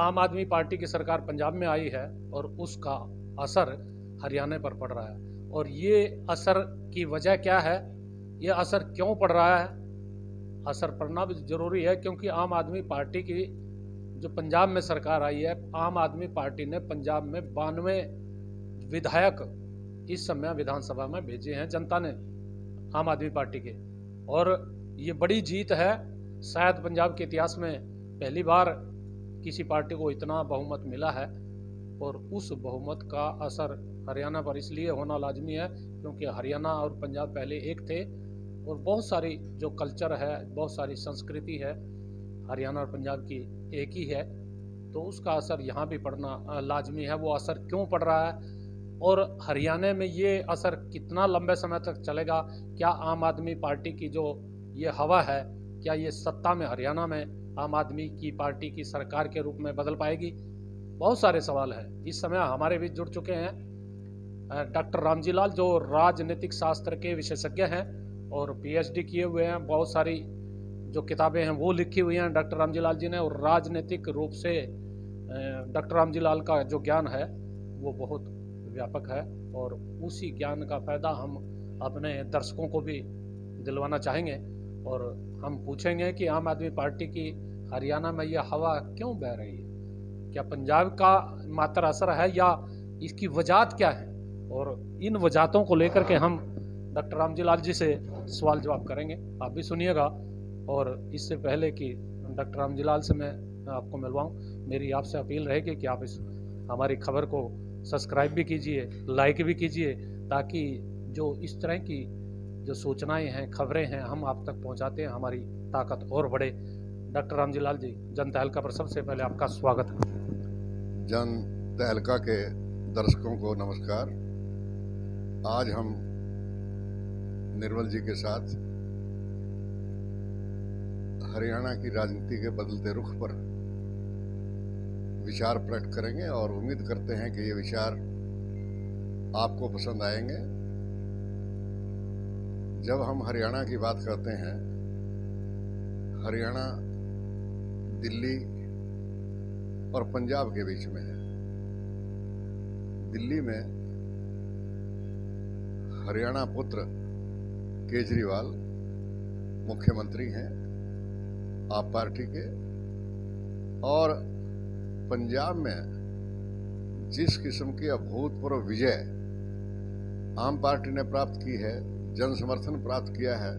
आम आदमी पार्टी की सरकार पंजाब में आई है और उसका असर हरियाणा पर पड़ रहा है। और ये असर की वजह क्या है? ये असर क्यों पड़ रहा है? असर पड़ना भी ज़रूरी है क्योंकि आम आदमी पार्टी की जो पंजाब में सरकार आई है, आम आदमी पार्टी ने पंजाब में बानवे विधायक इस समय विधानसभा में भेजे हैं जनता ने, आम आदमी पार्टी के। और ये बड़ी जीत है। शायद पंजाब के इतिहास में पहली बार किसी पार्टी को इतना बहुमत मिला है और उस बहुमत का असर हरियाणा पर इसलिए होना लाजमी है क्योंकि हरियाणा और पंजाब पहले एक थे और बहुत सारी जो कल्चर है, बहुत सारी संस्कृति है, हरियाणा और पंजाब की एक ही है। तो उसका असर यहाँ भी पड़ना लाजमी है। वो असर क्यों पड़ रहा है? और हरियाणा में ये असर कितना लंबे समय तक चलेगा? क्या आम आदमी पार्टी की जो ये हवा है, क्या ये सत्ता में, हरियाणा में आम आदमी की पार्टी की सरकार के रूप में बदल पाएगी। बहुत सारे सवाल हैं। इस समय हमारे बीच जुड़ चुके हैं डॉक्टर रामजी लाल जो राजनीतिक शास्त्र के विशेषज्ञ हैं और पीएचडी किए हुए हैं। बहुत सारी जो किताबें हैं वो लिखी हुई हैं डॉक्टर रामजी लाल जी ने और राजनीतिक रूप से डॉक्टर रामजी लाल का जो ज्ञान है वो बहुत व्यापक है और उसी ज्ञान का फ़ायदा हम अपने दर्शकों को भी दिलवाना चाहेंगे और हम पूछेंगे कि आम आदमी पार्टी की हरियाणा में यह हवा क्यों बह रही है? क्या पंजाब का मात्र असर है या इसकी वजात क्या है? और इन वजातों को लेकर के हम डॉक्टर रामजी लाल जी से सवाल जवाब करेंगे। आप भी सुनिएगा और इससे पहले कि डॉक्टर रामजी लाल से मैं आपको मिलवाऊं, मेरी आपसे अपील रहेगी कि आप इस हमारी खबर को सब्सक्राइब भी कीजिए, लाइक भी कीजिए, ताकि जो इस तरह की जो सूचनाएँ हैं, खबरें हैं, हम आप तक पहुंचाते हैं, हमारी ताकत और बढ़े। डॉक्टर रामजी लाल जी, जन तहलका पर सबसे पहले आपका स्वागत है। जन तहलका के दर्शकों को नमस्कार। आज हम निर्मल जी के साथ हरियाणा की राजनीति के बदलते रुख पर विचार प्रकट करेंगे और उम्मीद करते हैं कि ये विचार आपको पसंद आएँगे। जब हम हरियाणा की बात करते हैं, हरियाणा दिल्ली और पंजाब के बीच में है। दिल्ली में हरियाणा पुत्र केजरीवाल मुख्यमंत्री हैं, आप पार्टी के। और पंजाब में जिस किस्म की अभूतपूर्व विजय आम पार्टी ने प्राप्त की है, जन समर्थन प्राप्त किया है,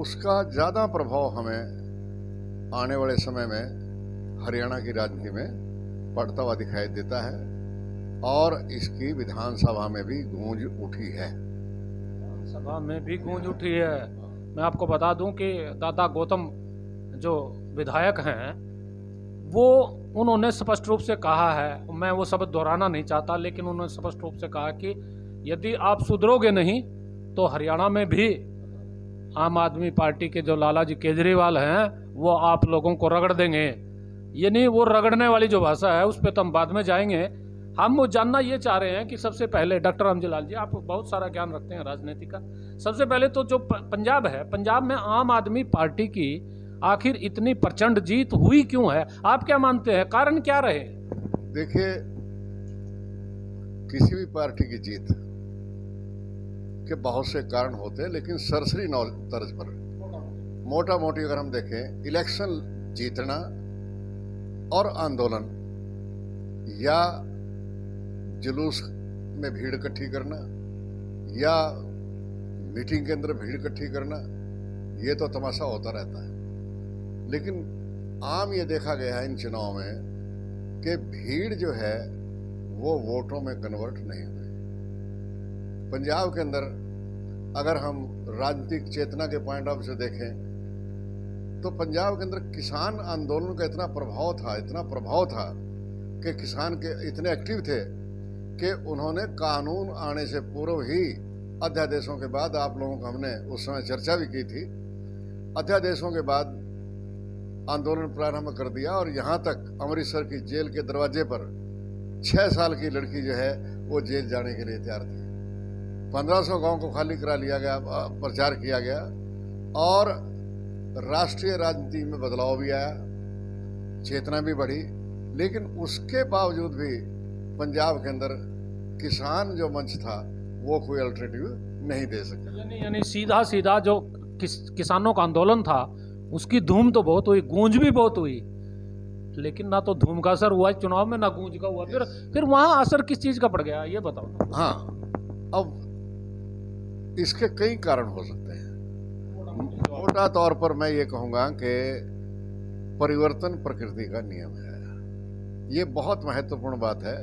उसका ज़्यादा प्रभाव हमें आने वाले समय में हरियाणा की राजनीति में पड़ता हुआ दिखाई देता है और इसकी विधानसभा में भी गूंज उठी है। सभा में भी गूंज उठी है। मैं आपको बता दूँ कि दादा गौतम जो विधायक हैं, वो उन्होंने स्पष्ट रूप से कहा है। मैं वो शब्द दोहराना नहीं चाहता, लेकिन उन्होंने स्पष्ट रूप से कहा कि यदि आप सुधरोगे नहीं तो हरियाणा में भी आम आदमी पार्टी के जो लाला जी केजरीवाल हैं, वो आप लोगों को रगड़ देंगे। ये नहीं, वो रगड़ने वाली जो भाषा है, उस पर तो हम बाद में जाएँगे। हम वो जानना ये चाह रहे हैं कि सबसे पहले डॉक्टर रामजीलाल जी, आप बहुत सारा ज्ञान रखते हैं राजनीति का। सबसे पहले तो जो पंजाब है, पंजाब में आम आदमी पार्टी की आखिर इतनी प्रचंड जीत हुई क्यों है? आप क्या मानते हैं? कारण क्या रहे? देखिए, किसी भी पार्टी की जीत के बहुत से कारण होते हैं, लेकिन सरसरी तर्ज पर। मोटा मोटी अगर हम देखें, इलेक्शन जीतना और आंदोलन, या जुलूस में भीड़ इकट्ठी करना, या मीटिंग के अंदर भीड़ इकट्ठी करना, ये तो तमाशा होता रहता है। लेकिन आम ये देखा गया है इन चुनाव में कि भीड़ जो है, वो वोटों में कन्वर्ट नहीं हुई। पंजाब के अंदर अगर हम राजनीतिक चेतना के पॉइंट ऑफ़ से देखें तो पंजाब के अंदर किसान आंदोलन का इतना प्रभाव था, इतना प्रभाव था कि किसान के इतने एक्टिव थे कि उन्होंने कानून आने से पूर्व ही अध्यादेशों के बाद आप लोगों को हमने उस समय चर्चा भी की थी। अध्यादेशों के बाद आंदोलन प्रारंभ कर दिया और यहाँ तक अमृतसर की जेल के दरवाजे पर छः साल की लड़की जो है, वो जेल जाने के लिए तैयार थी। पंद्रह सौ गाँव को खाली करा लिया गया प्रचार किया गया और राष्ट्रीय राजनीति में बदलाव भी आया चेतना भी बढ़ी। लेकिन उसके बावजूद भी पंजाब के अंदर किसान जो मंच था वो कोई अल्टरनेटिव नहीं दे सका। यानी यानी सीधा सीधा जो किस, किसानों का आंदोलन था उसकी धूम तो बहुत हुई गूंज भी बहुत हुई। लेकिन ना तो धूम का असर हुआ चुनाव में ना गूंज का हुआ। फिर फिर वहाँ असर किस चीज़ का पड़ गया ये बताओ। हाँ अब इसके कई कारण हो सकते हैं। मोटा तौर पर मैं ये कहूँगा कि परिवर्तन प्रकृति का नियम है। ये बहुत महत्वपूर्ण बात है।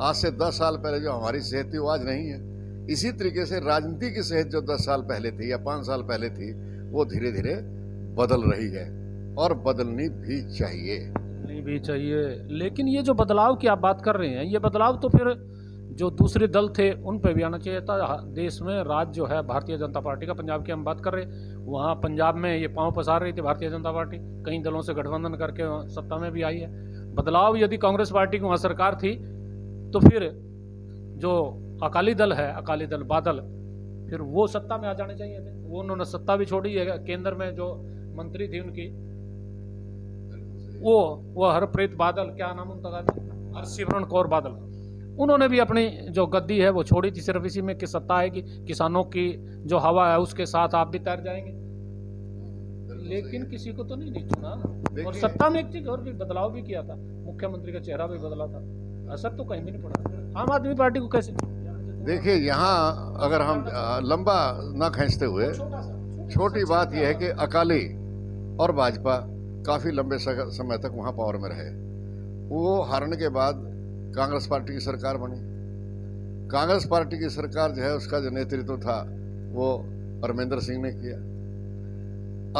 आज से दस साल पहले जो हमारी सेहत थी वो आज नहीं है। इसी तरीके से राजनीति की सेहत जो दस साल पहले थी या पाँच साल पहले थी, वो धीरे धीरे बदल रही है और बदलनी भी चाहिए। नहीं भी चाहिए। लेकिन ये जो बदलाव की आप बात कर रहे हैं, ये बदलाव तो फिर जो दूसरे दल थे, उन पर भी आना चाहिए था। देश में राज जो है, भारतीय जनता पार्टी का, पंजाब की हम बात कर रहे हैं। वहाँ पंजाब में ये पाँव पसार रही थी भारतीय जनता पार्टी। कई दलों से गठबंधन करके सत्ता में भी आई है। बदलाव यदि कांग्रेस पार्टी की वहाँ सरकार थी तो फिर जो अकाली दल है, अकाली दल बादल, फिर वो सत्ता में आ जाने चाहिए थे। वो उन्होंने सत्ता भी छोड़ी है केंद्र में जो मंत्री थी उनकी, वो वो हरप्रीत बादल, क्या नाम उनका हरसिमरन कौर बादल। उन्होंने भी अपनी जो गद्दी है वो छोड़ी थी सिर्फ़ इसी में कि सत्ता है कि किसानों की जो हवा है उसके साथ आप भी तैर जाएँगे। लेकिन किसी को तो नहीं, नहीं चुना और सत्ता में एक चीज़ और भी बदलाव भी किया था मुख्यमंत्री का चेहरा भी बदला था। असर तो कहीं भी नहीं पड़ा। आम आदमी पार्टी को कैसे? देखिए यहाँ अगर हम लंबा ना खींचते हुए छोटी बात यह है कि अकाली और भाजपा काफ़ी लंबे समय तक वहाँ पावर में रहे। वो हारने के बाद कांग्रेस पार्टी की सरकार बनी। कांग्रेस पार्टी की सरकार जो है, उसका जो नेतृत्व था, वो अरमेंद्र सिंह ने किया।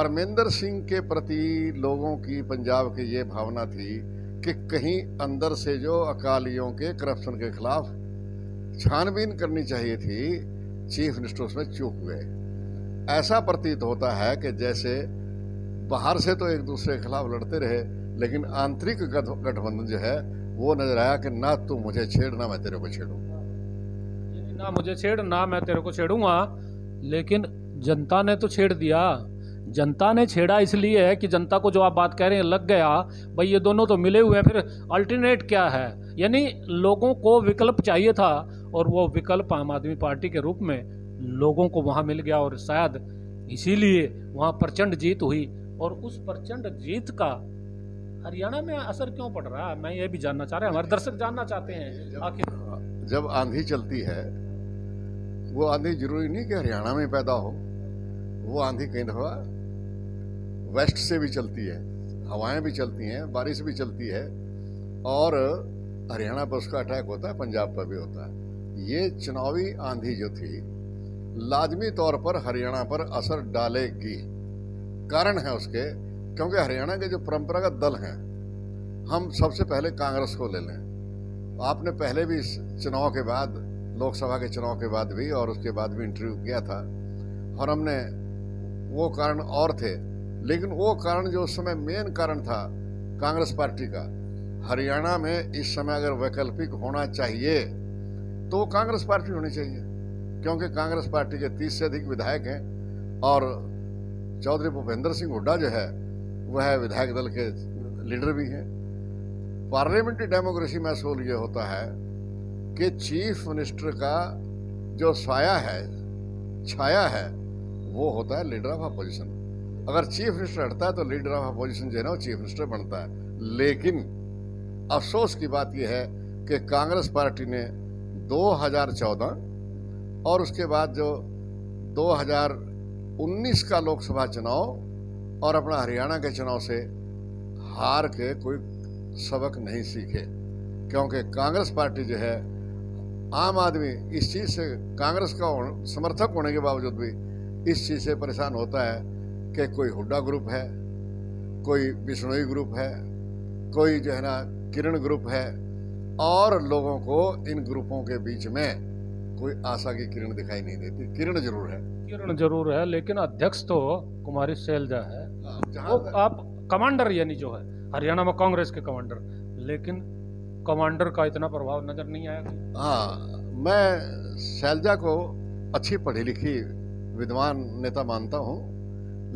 अरमेंद्र सिंह के प्रति लोगों की, पंजाब की ये भावना थी कि कहीं अंदर से जो अकालियों के करप्शन के खिलाफ छानबीन करनी चाहिए थी, चीफ मिनिस्टर उसमें चूक गए। ऐसा प्रतीत होता है कि जैसे बाहर से तो एक दूसरे के खिलाफ लड़ते रहे, लेकिन आंतरिक गठबंधन जो है वो नज़र आया कि ना तू मुझे छेड़, ना मैं तेरे को छेड़ू। ना मुझे छेड़, ना मैं तेरे को छेड़ूँगा। लेकिन जनता ने तो छेड़ दिया। जनता ने छेड़ा इसलिए है कि जनता को जो आप बात कह रहे हैं, लग गया। भाई, ये दोनों तो मिले हुए हैं, फिर अल्टरनेट क्या है? यानी लोगों को विकल्प चाहिए था और वो विकल्प आम आदमी पार्टी के रूप में लोगों को वहाँ मिल गया और शायद इसीलिए वहाँ प्रचंड जीत हुई। और उस प्रचंड जीत का हरियाणा में असर क्यों पड़ रहा? है मैं ये भी जानना चाह रहा हूँ हमारे दर्शक जानना चाहते हैं आखिर। जब आंधी चलती है वो आंधी ज़रूरी नहीं कि हरियाणा में पैदा हो वो आंधी कहीं दफ़ा वेस्ट से भी चलती है हवाएँ भी चलती हैं बारिश भी चलती है और हरियाणा पर उसका अटैक होता है पंजाब पर भी होता है। ये चुनावी आंधी जो थी लाजमी तौर पर हरियाणा पर असर डालेगी। कारण है उसके क्योंकि हरियाणा के जो परंपरागत दल हैं, हम सबसे पहले कांग्रेस को ले लें। आपने पहले भी इस चुनाव के बाद, लोकसभा के चुनाव के बाद भी और उसके बाद भी इंटरव्यू किया था और हमने वो कारण और थे। लेकिन वो कारण जो उस समय मेन कारण था कांग्रेस पार्टी का, हरियाणा में इस समय अगर वैकल्पिक होना चाहिए तो कांग्रेस पार्टी होनी चाहिए। क्योंकि कांग्रेस पार्टी के तीस से अधिक विधायक हैं और चौधरी भूपेंद्र सिंह हुड्डा जो है वह विधायक दल के लीडर भी हैं। पार्लियामेंट्री डेमोक्रेसी में असूल ये होता है कि चीफ मिनिस्टर का जो साया है, छाया है, वो होता है लीडर ऑफ़ अपोजिशन। अगर चीफ मिनिस्टर हटता है तो लीडर ऑफ़ अपोजिशन जो है ना, वो चीफ मिनिस्टर बनता है। लेकिन अफसोस की बात यह है कि कांग्रेस पार्टी ने 2014 और उसके बाद जो 2019 का लोकसभा चुनाव और अपना हरियाणा के चुनाव से हार के कोई सबक नहीं सीखे, क्योंकि कांग्रेस पार्टी जो है, आम आदमी इस चीज़ से, कांग्रेस का समर्थक होने के बावजूद भी इस चीज़ से परेशान होता है कि कोई हुड्डा ग्रुप है, कोई बिश्नोई ग्रुप है, कोई जो है ना, किरण ग्रुप है, और लोगों को इन ग्रुपों के बीच में कोई आशा की किरण दिखाई नहीं देती। किरण ज़रूर है। किरण ज़रूर है, लेकिन अध्यक्ष तो कुमारी शैलजा है। वो आप कमांडर यानी जो है हरियाणा में कांग्रेस के कमांडर लेकिन कमांडर का इतना प्रभाव नज़र नहीं आया हाँ मैं शैलजा को अच्छी पढ़ी लिखी विद्वान नेता मानता हूँ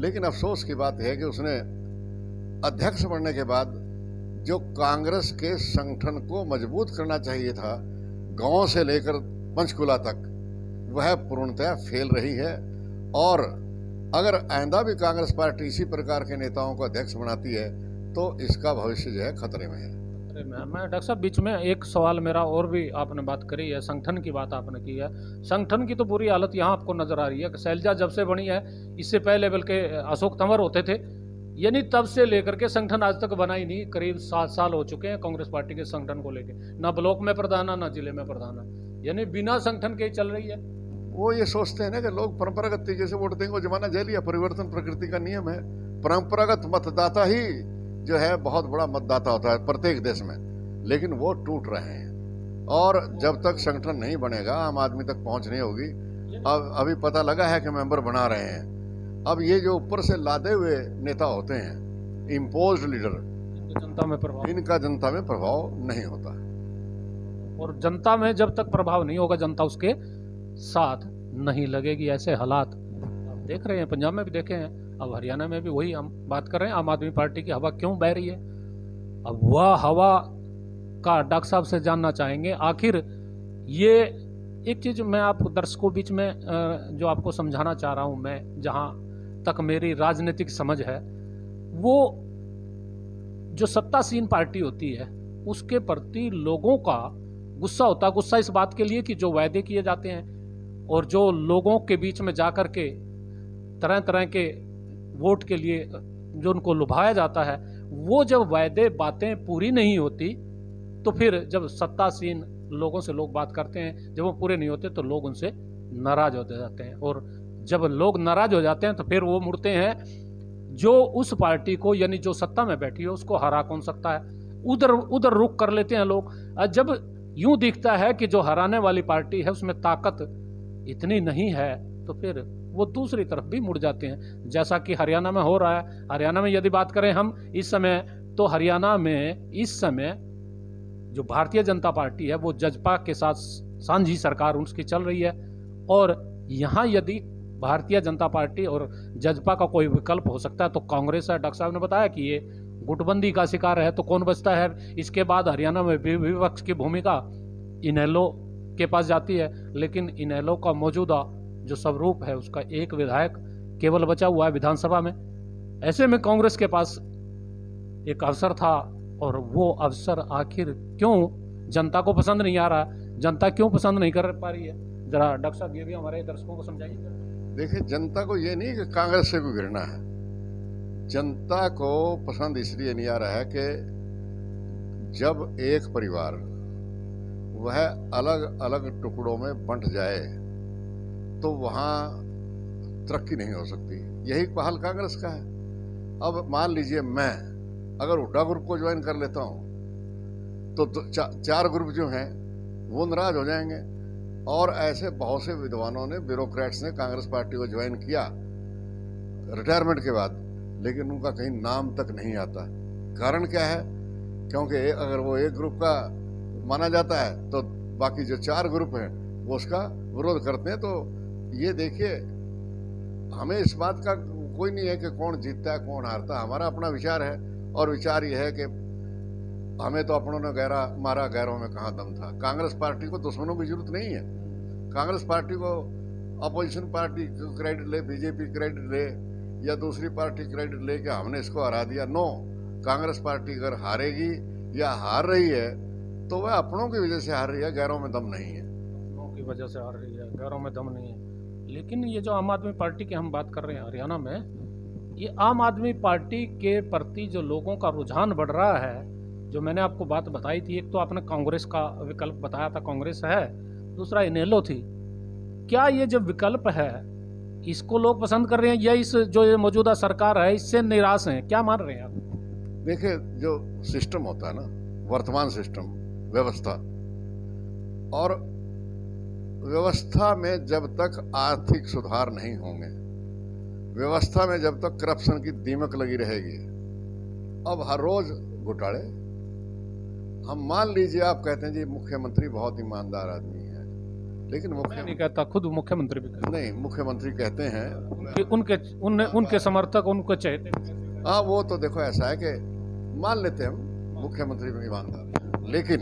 लेकिन अफसोस की बात है कि उसने अध्यक्ष बनने के बाद जो कांग्रेस के संगठन को मज़बूत करना चाहिए था गाँव से लेकर पंचकुला तक वह पूर्णतया फेल रही है और अगर आइंदा भी कांग्रेस पार्टी इसी प्रकार के नेताओं को अध्यक्ष बनाती है तो इसका भविष्य जो है खतरे में है। मैं डॉक्टर साहब, बीच में एक सवाल मेरा और भी आपने बात करी है, संगठन की बात आपने की है। संगठन की तो बुरी हालत यहाँ आपको नज़र आ रही है शैलजा जब से बनी है, इससे पहले बल्कि अशोक तंवर होते थे, यानी तब से लेकर के संगठन आज तक बना ही नहीं, करीब सात साल हो चुके हैं कांग्रेस पार्टी के संगठन को लेकर ना ब्लॉक में प्रधान है, ना ज़िले में प्रधान है। यानी बिना संगठन के ही चल रही है। वो ये सोचते हैं ना कि लोग परंपरागत तरीके से वोट देंगे वो जमाना जेल या परिवर्तन प्रकृति का नियम है। परंपरागत मतदाता ही जो है बहुत बड़ा मतदाता होता है प्रत्येक देश में। लेकिन वो टूट रहे हैं। और जब तक संगठन नहीं बनेगा आम आदमी तक पहुँच नहीं होगी। अब अभी पता लगा है कि मेंबर बना रहे हैं। अब ये जो ऊपर से लादे हुए नेता होते हैं इम्पोज लीडर जनता में प्रभाव। इनका जनता में प्रभाव नहीं होता। और जनता में जब तक प्रभाव नहीं होगा जनता उसके साथ नहीं लगेगी ऐसे हालात। देख रहे हैं, पंजाब में भी देखे हैं, अब हरियाणा में भी वही हम बात कर रहे हैं, आम आदमी पार्टी की हवा क्यों बह रही है? अब वह हवा का डॉक्टर साहब से जानना चाहेंगे। आखिर ये एक चीज़ मैं आप दर्शकों बीच में जो आपको समझाना चाह रहा हूँ मैं, जहाँ तक मेरी राजनीतिक समझ है, वो जो सत्तासीन पार्टी होती है, उसके प्रति लोगों का गुस्सा होता है। गुस्सा इस बात के लिए कि जो वायदे किए जाते हैं और जो लोगों के बीच में जाकर के तरह तरह के वोट के लिए, जो उनको लुभाया जाता है, वो जब वायदे, बातें पूरी नहीं होती तो फिर जब सत्तासीन लोगों से लोग बात करते हैं, जब वो पूरे नहीं होते तो लोग उनसे नाराज़ होते जाते हैं। और जब लोग नाराज़ हो जाते हैं तो फिर वो मुड़ते हैं, जो उस पार्टी को, यानी जो सत्ता में बैठी है, उसको हरा कौन सकता है? उधर उधर रुक कर लेते हैं लोग। जब यूँ दिखता है कि जो हराने वाली पार्टी है, उसमें ताकत इतनी नहीं है तो फिर वो दूसरी तरफ़ भी मुड़ जाते हैं। जैसा कि हरियाणा में हो रहा है, हरियाणा में यदि बात करें हम इस समय तो हरियाणा में इस समय जो भारतीय जनता पार्टी है, वो जजपा के साथ सांझी सरकार उसकी चल रही है। और यहाँ यदि भारतीय जनता पार्टी और जजपा का कोई विकल्प हो सकता है तो कांग्रेस है। डॉक्टर साहब ने बताया कि ये गुटबंदी का शिकार है तो कौन बचता है? इसके बाद हरियाणा में विपक्ष की भूमिका, इनेलो के पास जाती है, लेकिन इनेलो का मौजूदा जो स्वरूप है, उसका एक विधायक केवल बचा हुआ है विधानसभा में। ऐसे में कांग्रेस के पास एक अवसर था, और वो अवसर आखिर क्यों जनता को पसंद नहीं आ रहा? जनता क्यों पसंद नहीं कर पा रही है? जरा डॉक्टर साहब, ये भी हमारे दर्शकों को समझाइए। देखिए, जनता को ये नहीं कि कांग्रेस से भी गिरना है। जनता को पसंद इसलिए नहीं आ रहा है कि जब एक परिवार वह अलग अलग टुकड़ों में बंट जाए तो वहाँ तरक्की नहीं हो सकती। यही पहल कांग्रेस का है। अब मान लीजिए मैं अगर हुड्डा ग्रुप को ज्वाइन कर लेता हूँ तो, तो चा, चार ग्रुप जो हैं वो नाराज़ हो जाएँगे। और ऐसे बहुत से विद्वानों ने ब्यूरोक्रेट्स ने कांग्रेस पार्टी को ज्वाइन किया रिटायरमेंट के बाद लेकिन उनका कहीं नाम तक नहीं आता। कारण क्या है? क्योंकि अगर वो एक ग्रुप का माना जाता है तो बाकी जो चार ग्रुप हैं, वो उसका विरोध करते हैं तो ये देखिए, हमें इस बात का कोई नहीं है कि कौन जीतता है, कौन हारता है, हमारा अपना विचार है, और विचार यह है कि हमें तो अपनों ने गहरा, मारा गैरों में कहाँ दम था। कांग्रेस पार्टी को दुश्मनों की ज़रूरत नहीं है। कांग्रेस पार्टी को अपोजिशन पार्टी क्रेडिट ले, बीजेपी क्रेडिट ले, या दूसरी पार्टी क्रेडिट ले, कि हमने इसको हरा दिया। नो, कांग्रेस पार्टी अगर हारेगी या हार रही है तो वह अपनों की वजह से हार रही है गैरों में दम नहीं है। अपनों की वजह से हार रही है गैरों में दम नहीं है। लेकिन ये जो आम आदमी पार्टी की हम बात कर रहे हैं हरियाणा में ये आम आदमी पार्टी के प्रति जो लोगों का रुझान बढ़ रहा है जो मैंने आपको बात बताई थी एक तो आपने कांग्रेस का विकल्प बताया था कांग्रेस है दूसरा इनेलो थी। क्या ये जो विकल्प है इसको लोग पसंद कर रहे हैं या इस जो ये मौजूदा सरकार है इससे निराश हैं? क्या मान रहे हैं आप? देखिए जो सिस्टम होता है ना वर्तमान सिस्टम व्यवस्था। और व्यवस्था में जब तक आर्थिक सुधार नहीं होंगे व्यवस्था में जब तक करप्शन की दीमक लगी रहेगी अब हर रोज घोटाले। हम मान लीजिए आप कहते हैं जी मुख्यमंत्री बहुत ईमानदार आदमी है। लेकिन मुख्य नहीं कहता खुद मुख्यमंत्री भी कहते। नहीं मुख्यमंत्री कहते हैं। उनके उनके उनने उनके समर्थक उनको चाहते हाँ। वो तो देखो ऐसा है कि मान लेते हम मुख्यमंत्री में ईमानदार लेकिन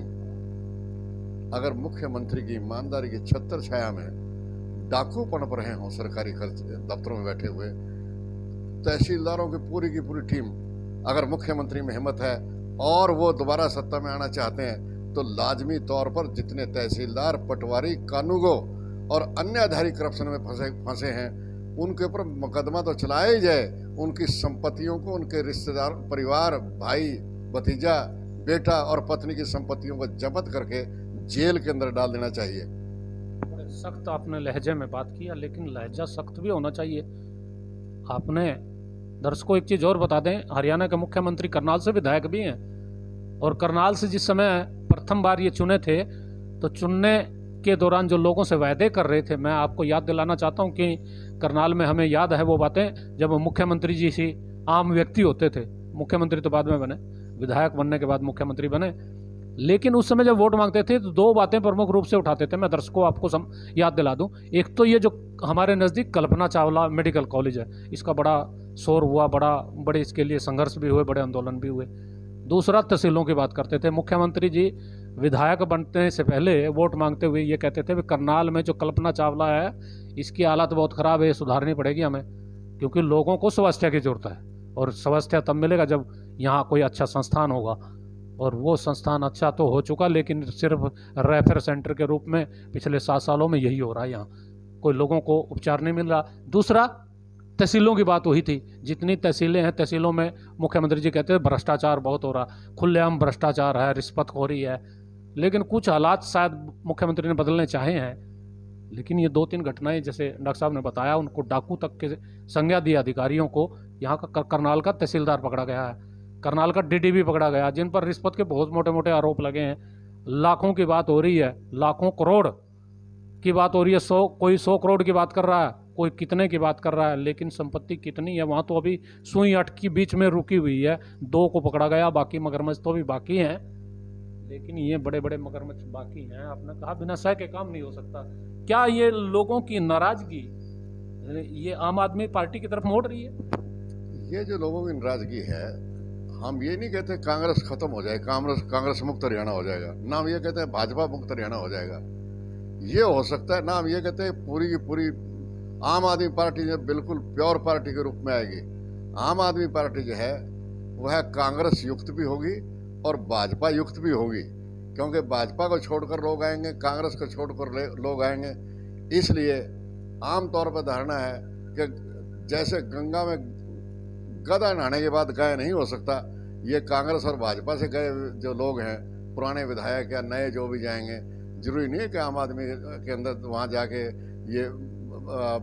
अगर मुख्यमंत्री की ईमानदारी की छत्तर छाया में डाकू पनप रहे हों सरकारी खर्च दफ्तरों में बैठे हुए, तहसीलदारों की पूरी की पूरी टीम अगर मुख्यमंत्री में हिम्मत है और वो दोबारा सत्ता में आना चाहते हैं तो लाजमी तौर पर जितने तहसीलदार, पटवारी, कानूगो और अन्य आधारित करप्शन में फंसे फंसे हैं, उनके ऊपर मुकदमा तो चलाया ही जाए। उनकी संपत्तियों को, उनके रिश्तेदार, परिवार, भाई, भतीजा, बेटा और पत्नी की संपत्तियों को जब्त करके जेल के अंदर डाल देना चाहिए। सख्त आपने लहजे में बात किया, लेकिन लहजा सख्त भी होना चाहिए। आपने दर्शकों एक चीज़ और बता दें, हरियाणा के मुख्यमंत्री करनाल से विधायक भी हैं। और करनाल से जिस समय प्रथम बार ये चुने थे तो चुनने के दौरान जो लोगों से वायदे कर रहे थे, मैं आपको याद दिलाना चाहता हूँ कि करनाल में हमें याद है वो बातें, जब मुख्यमंत्री जी सी आम व्यक्ति होते थे। मुख्यमंत्री तो बाद में बने, विधायक बनने के बाद मुख्यमंत्री बने। लेकिन उस समय जब वोट मांगते थे तो दो बातें प्रमुख रूप से उठाते थे। मैं दर्शकों आपको सम, याद दिला दूँ। एक तो ये जो हमारे नज़दीक कल्पना चावला मेडिकल कॉलेज है, इसका बड़ा शोर हुआ, बड़ा, बड़े इसके लिए संघर्ष भी हुए, बड़े आंदोलन भी हुए। दूसरा, तहसीलों की बात करते थे। मुख्यमंत्री जी विधायक बनने से पहले वोट मांगते हुए ये कहते थे करनाल में जो कल्पना चावला है, इसकी हालत बहुत ख़राब है सुधारनी पड़ेगी हमें, क्योंकि लोगों को स्वास्थ्य की ज़रूरत है, और स्वास्थ्य तब मिलेगा जब यहाँ कोई अच्छा संस्थान होगा। और वो संस्थान अच्छा तो हो चुका, लेकिन सिर्फ़ रेफर सेंटर के रूप में पिछले सात सालों में यही हो रहा है यहाँ। कोई लोगों को उपचार नहीं मिल रहा। दूसरा, तहसीलों की बात हुई थी। जितनी तहसीलें हैं, तहसीलों में मुख्यमंत्री जी कहते हैं, भ्रष्टाचार बहुत हो रहा। खुलेआम भ्रष्टाचार है, रिश्वत खोरी है। लेकिन कुछ हालात शायद मुख्यमंत्री ने बदलने चाहे हैं। लेकिन ये दो तीन घटनाएँ, जैसे डॉक्टर साहब ने बताया, उनको डाकू तक के संज्ञा दी अधिकारियों को, यहाँ का करनाल का तहसीलदार पकड़ा गया है। करनाल का डी भी पकड़ा गया, जिन पर रिश्वत के बहुत मोटे मोटे आरोप लगे हैं। लाखों की बात हो रही है, लाखों करोड़ की बात हो रही है, सौ, कोई सौ करोड़ की बात कर रहा है, कोई कितने की बात कर रहा है, लेकिन संपत्ति कितनी है, वहाँ तो अभी सुई अटकी बीच में रुकी हुई है, दो को पकड़ा गया, बाकी मगरमच्छ तो भी बाकी हैं। लेकिन ये बड़े बड़े मगरमच्छ बाकी हैं, आपने कहा बिना सह के काम नहीं हो सकता। क्या ये लोगों की नाराज़गी, ये आम आदमी पार्टी की तरफ़ मोड़ रही है? ये जो लोगों की नाराज़गी है हम ये नहीं कहते कांग्रेस खत्म हो जाए, कांग्रेस कांग्रेस मुक्त हरियाणा हो जाएगा। ना हम ये कहते हैं भाजपा मुक्त हरियाणा हो जाएगा। ये हो सकता है, ना हम ये कहते हैं पूरी की पूरी आम आदमी पार्टी जो बिल्कुल प्योर पार्टी के रूप में आएगी। आम आदमी पार्टी जो है, वह कांग्रेस युक्त भी होगी और भाजपा युक्त भी होगी। क्योंकि भाजपा को छोड़कर लोग आएँगे, कांग्रेस को छोड़कर लोग आएँगे। इसलिए आम तौर पर धारणा है कि जैसे गंगा में गदा नहाने के बाद गाय नहीं हो सकता ये कांग्रेस और भाजपा से गए जो लोग हैं, पुराने विधायक या नए जो भी जाएँगे, ज़रूरी नहीं है कि आम आदमी के अंदर वहाँ जाके ये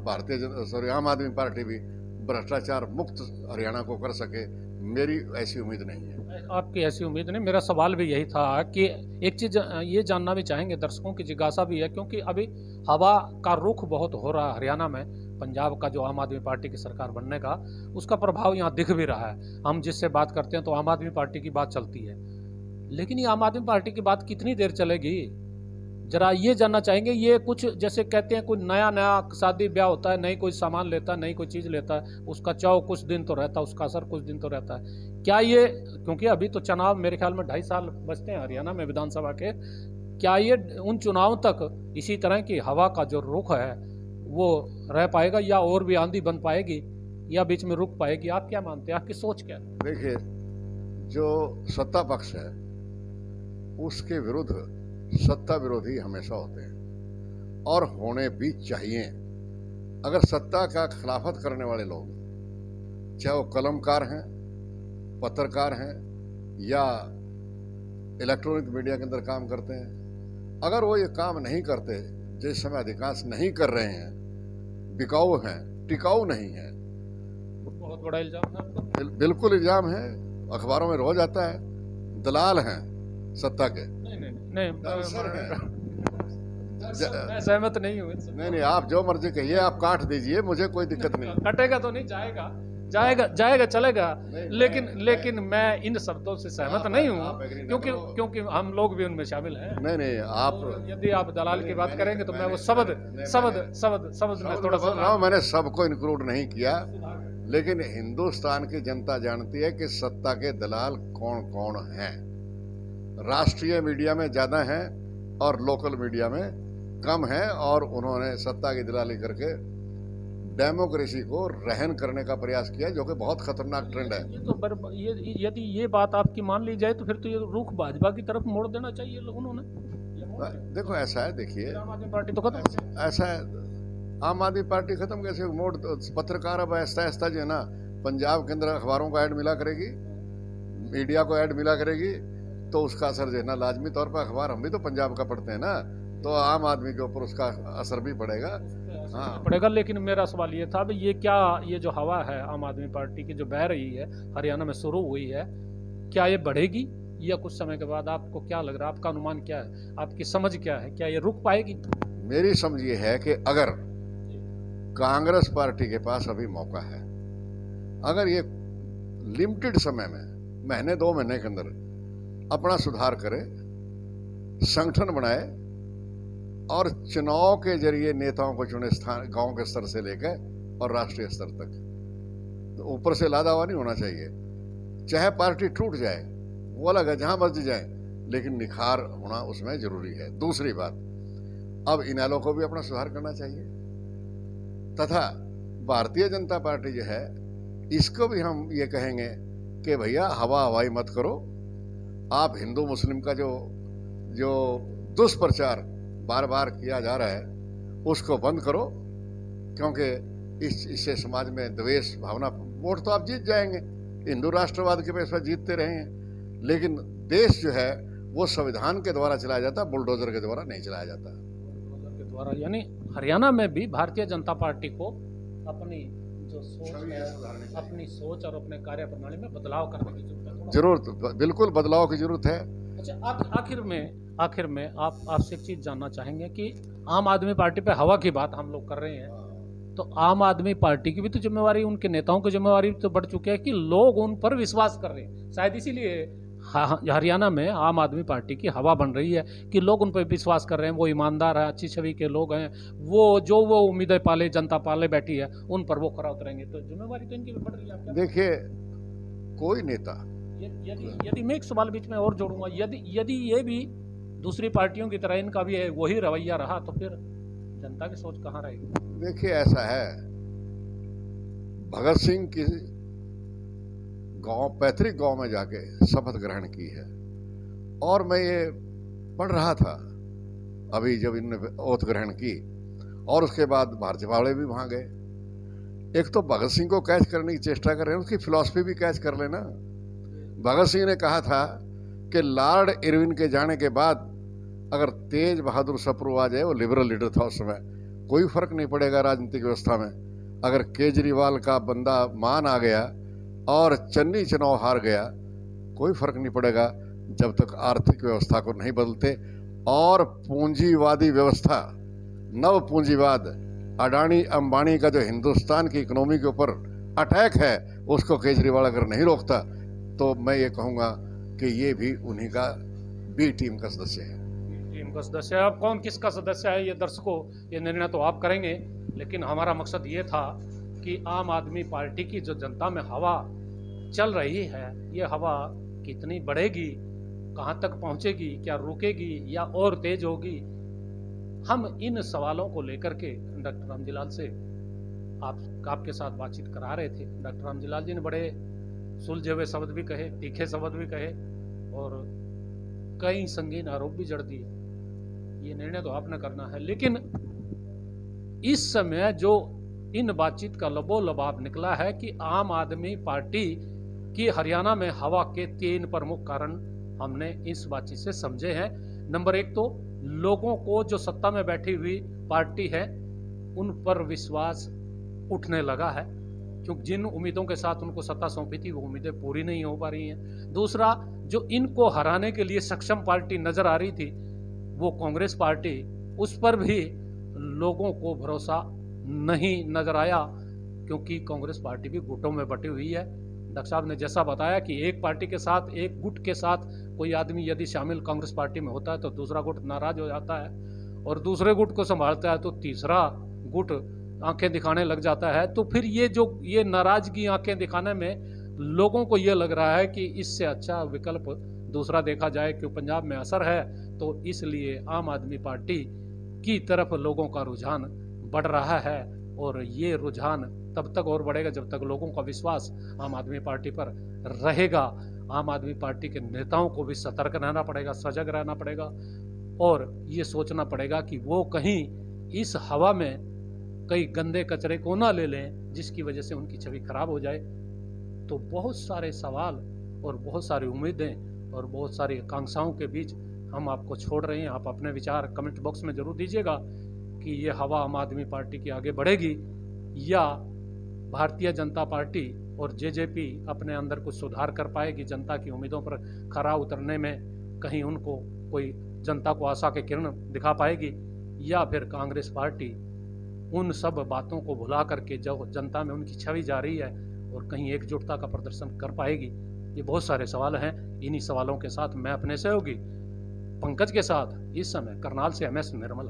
भारतीय सॉरी, आम आदमी पार्टी भी भ्रष्टाचार मुक्त हरियाणा को कर सके, मेरी ऐसी उम्मीद नहीं है। आपकी ऐसी उम्मीद नहीं, मेरा सवाल भी यही था कि एक चीज़ ये जानना भी चाहेंगे, दर्शकों की जिज्ञासा भी है, क्योंकि अभी हवा का रुख बहुत हो रहा है हरियाणा में पंजाब का जो आम आदमी पार्टी की सरकार बनने का, उसका प्रभाव यहाँ दिख भी रहा है। हम जिससे बात करते हैं तो आम आदमी पार्टी की बात चलती है। लेकिन ये आम आदमी पार्टी की बात कितनी देर चलेगी? जरा ये जानना चाहेंगे, ये कुछ जैसे कहते हैं, कोई नया नया शादी ब्याह होता है, नई कोई सामान लेता है, नई कोई चीज़ लेता है, उसका चाव कुछ दिन तो रहता है, उसका असर कुछ दिन तो रहता है। क्या ये, क्योंकि अभी तो चुनाव मेरे ख्याल में ढाई साल बचते हैं, हरियाणा में विधानसभा के, क्या ये उन चुनाव तक इसी तरह की हवा का जो रुख है वो रह पाएगा या और भी आंधी बन पाएगी या बीच में रुक पाएगी, आप क्या मानते हैं? आपकी सोच क्या है? देखिए, जो सत्ता पक्ष है, उसके विरुद्ध सत्ता विरोधी हमेशा होते हैं और होने भी चाहिए। अगर सत्ता का खिलाफत करने वाले लोग, चाहे वो कलमकार हैं, पत्रकार हैं, या इलेक्ट्रॉनिक मीडिया के अंदर काम करते हैं, अगर वो ये काम नहीं करते, जिस समय अधिकांश नहीं कर रहे हैं बिकाऊ हैं टिकाऊ नहीं है। बहुत बड़ा इल्ज़ाम है बिल, बिल्कुल इल्ज़ाम है अखबारों में रोज आता है दलाल हैं सत्ता के। नहीं नहीं नहीं सहमत नहीं हूँ नहीं नहीं आप जो मर्ज़ी कहिए आप काट दीजिए मुझे कोई दिक्कत नहीं। कटेगा तो नहीं जाएगा। जाएगा जाएगा चलेगा। लेकिन लेकिन मैं इन शब्दों से सहमत नहीं हूँ क्योंकि क्योंकि हम लोग भी उनमें शामिल हैं। नहीं नहीं आप यदि आप दलाल की बात करेंगे तो मैं वो शब्द शब्द शब्द शब्द में थोड़ा सा मैंने सबको इंक्लूड नहीं किया। लेकिन हिंदुस्तान की जनता जानती है कि सत्ता के दलाल कौन कौन हैं। राष्ट्रीय मीडिया में ज़्यादा हैं और लोकल मीडिया में कम है और उन्होंने सत्ता की दिलाली करके डेमोक्रेसी को रहन करने का प्रयास किया जो कि बहुत खतरनाक ट्रेंड है। ये तो बर, ये यदि ये बात आपकी मान ली जाए तो फिर तो ये रुख भाजपा की तरफ़ मोड़ देना चाहिए उन्होंने। देखो ऐसा है देखिए। आम आदमी पार्टी तो खत्म ऐसा है आम आदमी पार्टी खत्म कैसे? मोड़ पत्रकार अब ऐसा ऐसा जो है ना पंजाब के अंदर अखबारों को ऐड मिला करेगी मीडिया को ऐड मिला करेगी तो उसका असर जो है ना लाजमी तौर पर अखबार हम भी तो पंजाब का पढ़ते हैं ना तो आम आदमी के ऊपर उसका असर भी पड़ेगा। पड़ेगा लेकिन मेरा सवाल ये था ये क्या ये जो हवा है आम आदमी पार्टी की जो बह रही है हरियाणा में शुरू हुई है क्या ये बढ़ेगी? या कुछ समय के बाद आपको क्या लग रहा है? आपका अनुमान क्या है? आपकी समझ क्या है? क्या ये रुक पाएगी? मेरी समझ ये है कि अगर कांग्रेस पार्टी के पास अभी मौका है अगर ये लिमिटेड समय में महीने दो महीने के अंदर अपना सुधार करे संगठन बनाए और चुनाव के ज़रिए नेताओं को चुने स्थान, गाँव के स्तर से लेकर और राष्ट्रीय स्तर तक। तो ऊपर से लादावा नहीं होना चाहिए। चाहे पार्टी टूट जाए, वो अलग है, जहाँ मर्ज़ी जाए, लेकिन निखार होना उसमें ज़रूरी है। दूसरी बात, अब इनैलो को भी अपना सुधार करना चाहिए। तथा भारतीय जनता पार्टी जो है, इसको भी हम ये कहेंगे कि भैया, हवा हवाई मत करो। आप हिंदू मुस्लिम का जो जो दुष्प्रचार बार बार किया जा रहा है उसको बंद करो क्योंकि इस इससे समाज में द्वेष भावना वोट तो आप जीत जाएँगे। हिंदू राष्ट्रवाद के पैसा जीतते रहे हैं। लेकिन देश जो है वो संविधान के द्वारा चलाया जाता बुलडोजर के द्वारा नहीं चलाया जाता। के द्वारा यानी हरियाणा में भी भारतीय जनता पार्टी को अपनी जो सोच अपनी सोच और अपने कार्य प्रणाली में बदलाव करने की ज़रूरत है। ज़रूरत बिल्कुल बदलाव की ज़रूरत है। अच्छा आखिर में आखिर में आप आपसे एक चीज़ जानना चाहेंगे कि आम आदमी पार्टी पे हवा की बात हम लोग कर रहे हैं। तो आम आदमी पार्टी की भी तो जिम्मेवारी उनके नेताओं की जिम्मेवारी तो बढ़ चुकी है कि लोग उन पर विश्वास कर रहे हैं। शायद इसीलिए हरियाणा में आम आदमी पार्टी की हवा बन रही है कि लोग उन पर विश्वास कर रहे हैं। वो ईमानदार है अच्छी छवि के लोग हैं। वो जो वो उम्मीदें पाले जनता पाले बैठी है उन पर वो खरा उतरेंगे। तो जिम्मेवारी तो इनकी भी बढ़ रही है देखिए कोई नेता यदि यदि- यदि मैं एक सवाल बीच में और जोड़ूँगा यदि यदि ये भी दूसरी पार्टियों की तरह इनका भी वही रवैया रहा तो फिर जनता की सोच कहाँ रहेगी? देखिए, ऐसा है। भगत सिंह की गाँव, पैतृक गाँव में जाके शपथ ग्रहण की है। और मैं ये पढ़ रहा था, अभी जब इन्होंने ओथ ग्रहण की, और उसके बाद भाजपा वाले भी वहाँ गए। एक तो भगत सिंह को कैच करने की चेष्टा कर रहे हैं, उसकी फिलॉसफी भी कैच कर लेना। भगत सिंह ने कहा था कि लॉर्ड इरविन के जाने के बाद अगर तेज बहादुर सप्रू आ जाए, वो लिबरल लीडर था उस समय। कोई फ़र्क नहीं पड़ेगा राजनीतिक व्यवस्था में। अगर केजरीवाल का बंदा मान आ गया और चन्नी चुनाव हार गया, कोई फ़र्क नहीं पड़ेगा जब तक आर्थिक व्यवस्था को नहीं बदलते। और पूंजीवादी व्यवस्था, नव पूंजीवाद, अडानी अंबानी का जो हिंदुस्तान की इकोनॉमी के ऊपर अटैक है, उसको केजरीवाल अगर नहीं रोकता तो मैं ये कहूँगा कि ये भी उन्हीं का, बी टीम का सदस्य है। का सदस्य है। अब कौन किसका सदस्य है ये दर्शकों? ये निर्णय तो आप करेंगे, लेकिन हमारा मकसद ये था कि आम आदमी पार्टी की जो जनता में हवा चल रही है, ये हवा कितनी बढ़ेगी, कहाँ तक पहुँचेगी, क्या रुकेगी, या और तेज होगी? हम इन सवालों को लेकर के डॉक्टर रामजीलाल से आप, आपके साथ बातचीत करा रहे थे। डॉक्टर रामजीलाल जी ने बड़े सुलझे हुए शब्द भी कहे, तीखे शब्द भी कहे, और कई संगीन आरोप भी जड़ दिए। ये निर्णय तो आपने करना है, लेकिन इस समय जो इन बातचीत का लबो लबाब निकला है कि आम आदमी पार्टी की हरियाणा में हवा के तीन प्रमुख कारण हमने इस बातचीत से समझे हैं। नंबर एक तो लोगों को जो सत्ता में बैठी हुई पार्टी है, उन पर विश्वास उठने लगा है, क्योंकि जिन उम्मीदों के साथ उनको सत्ता सौंपी थी, वो उम्मीदें पूरी नहीं हो पा रही हैं। दूसरा, जो इनको हराने के लिए सक्षम पार्टी नज़र आ रही थी वो कांग्रेस पार्टी उस पर भी लोगों को भरोसा नहीं नज़र आया, क्योंकि कांग्रेस पार्टी भी गुटों में बटी हुई है। डॉक्टर साहब ने जैसा बताया कि एक पार्टी के साथ, एक गुट के साथ कोई आदमी यदि शामिल कांग्रेस पार्टी में होता है तो दूसरा गुट नाराज़ हो जाता है। और दूसरे गुट को संभालता है तो तीसरा गुट आँखें दिखाने लग जाता है। तो फिर ये जो, ये नाराज़गी आँखें दिखाने में लोगों को ये लग रहा है कि इससे अच्छा विकल्प दूसरा देखा जाए कि पंजाब में असर है तो इसलिए आम आदमी पार्टी की तरफ़ लोगों का रुझान बढ़ रहा है और ये रुझान तब तक और बढ़ेगा जब तक लोगों का विश्वास आम आदमी पार्टी पर रहेगा। आम आदमी पार्टी के नेताओं को भी सतर्क रहना पड़ेगा, सजग रहना पड़ेगा और ये सोचना पड़ेगा कि वो कहीं इस हवा में कई गंदे कचरे को ना ले लें जिसकी वजह से उनकी छवि खराब हो जाए। तो बहुत सारे सवाल और बहुत सारी उम्मीदें और बहुत सारी आकांक्षाओं के बीच हम आपको छोड़ रहे हैं। आप अपने विचार कमेंट बॉक्स में ज़रूर दीजिएगा कि ये हवा आम आदमी पार्टी की आगे बढ़ेगी या भारतीय जनता पार्टी और जेजेपी अपने अंदर कुछ सुधार कर पाएगी, जनता की उम्मीदों पर खरा उतरने में कहीं उनको कोई जनता को आशा के किरण दिखा पाएगी या फिर कांग्रेस पार्टी उन सब बातों को भुला करके जब जनता में उनकी छवि जा रही है और कहीं एकजुटता का प्रदर्शन कर पाएगी? ये बहुत सारे सवाल हैं। इन्हीं सवालों के साथ मैं अपने सहयोगी पंकज के साथ इस समय करनाल से एम एस निर्मल।